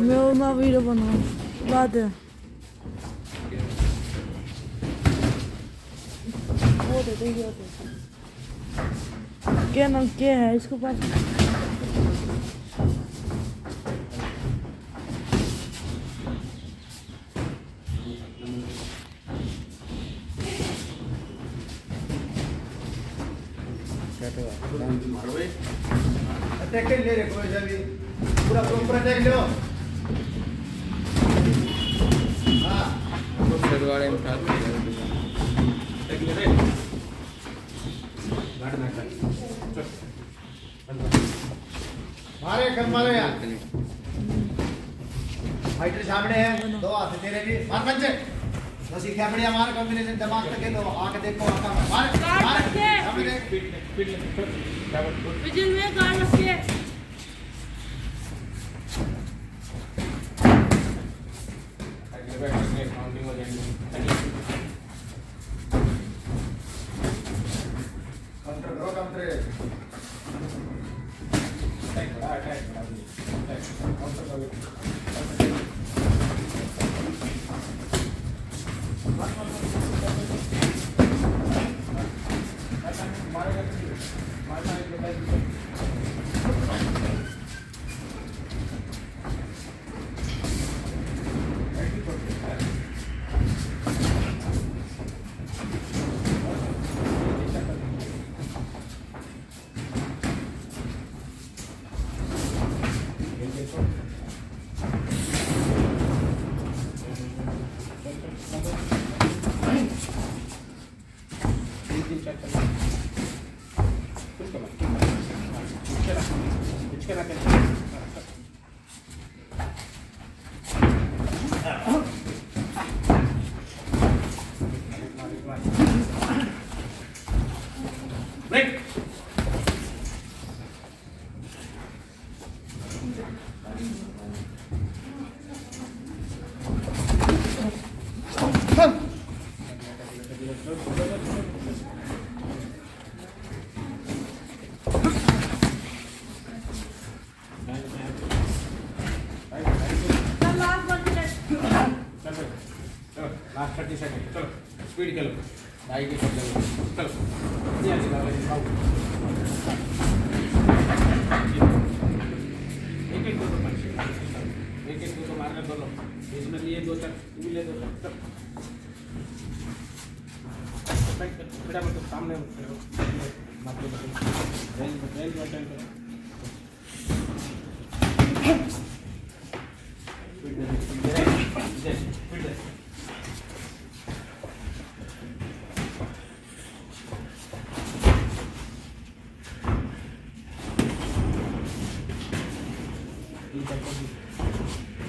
मैं ना वीडियो बनाऊँ बाद क्या नाम क्या है इसके पास? अटैक ले रे कोई पूरा प्रॉपर अटैक लो हाँ तो सरवाड़े में उठा अटैक ले रे गाड़ ना कर मारे कर मारे यार फाइटर सामने है दो हाथ तेरे भी मार पंचे बस ये बढ़िया मार कॉम्बिनेशन दिमाग तक लो आके देखो आका मार मार। विजिल में गाड़ रखिए काउंटिंग हो Let's go back. you. Thirty second चलो स्पीड खेलो। ढाई के शब्द चलो। एक एक दो दो एक एक दो दो मारने दोनों इसमें लिए दो चार तू ले दो चार। बेटा मतलब सामने मतलब range range button In the.